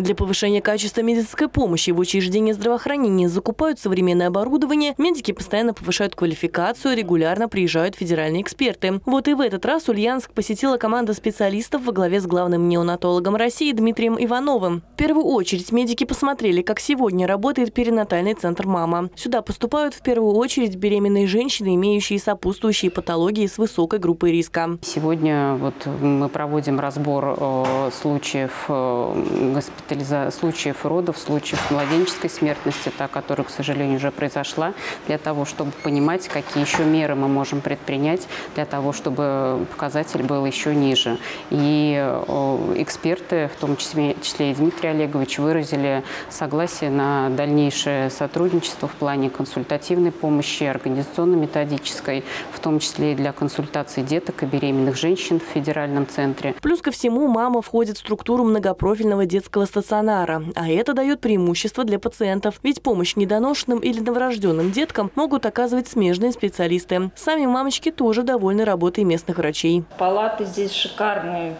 Для повышения качества медицинской помощи в учреждении здравоохранения закупают современное оборудование, медики постоянно повышают квалификацию, регулярно приезжают федеральные эксперты. Вот и в этот раз Ульяновск посетила команда специалистов во главе с главным неонатологом России Дмитрием Ивановым. В первую очередь медики посмотрели, как сегодня работает перинатальный центр «Мама». Сюда поступают в первую очередь беременные женщины, имеющие сопутствующие патологии с высокой группой риска. Сегодня вот мы проводим разбор э, случаев э, госпитализа... случаев родов, случаев младенческой смертности, та, которая, к сожалению, уже произошла, для того, чтобы понимать, какие еще меры мы можем предпринять для того, чтобы показатель был еще ниже. И э, эксперты, в том числе, числе и Дмитрий Олегович, выразили согласие на дальнейшее сотрудничество в плане консультативной помощи, организационно-методической, в том числе и для консультаций деток и беременных женщин в федеральном центре. Плюс ко всему, мама входит в структуру многопрофильного детского стационара, а это дает преимущество для пациентов, ведь помощь недоношенным или новорожденным деткам могут оказывать смежные специалисты. Сами мамочки тоже довольны работой местных врачей. Палаты здесь шикарные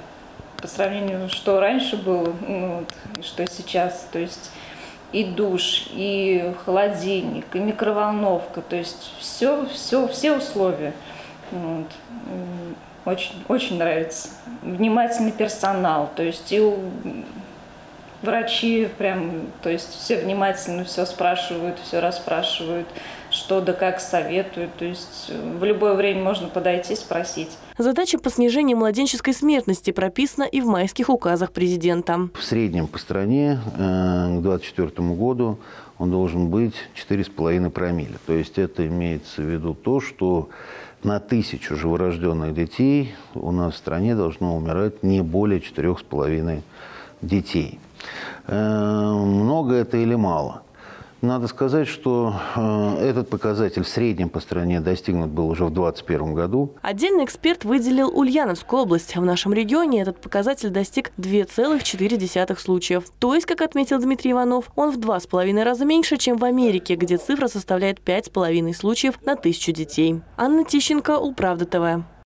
по сравнению, что раньше было, ну, что сейчас. То есть и душ, и холодильник, и микроволновка, то есть все, все, все условия. Вот. Очень, очень нравится. Внимательный персонал, то есть и врачи прям, то есть все внимательно все спрашивают, все расспрашивают, что да как советуют. То есть э, в любое время можно подойти спросить. Задача по снижению младенческой смертности прописана и в майских указах президента. В среднем по стране э, к 2024 году он должен быть 4,5 промилле. То есть это имеется в виду то, что на тысячу живорожденных детей у нас в стране должно умирать не более 4,5 детей. Э, много это или мало? Надо сказать, что э, этот показатель в среднем по стране достигнут был уже в 2021 году. Отдельный эксперт выделил Ульяновскую область. В нашем регионе этот показатель достиг 2,4 случаев. То есть, как отметил Дмитрий Иванов, он в два с половиной раза меньше, чем в Америке, где цифра составляет 5,5 случаев на тысячу детей. Анна Тищенко, Улправда ТВ.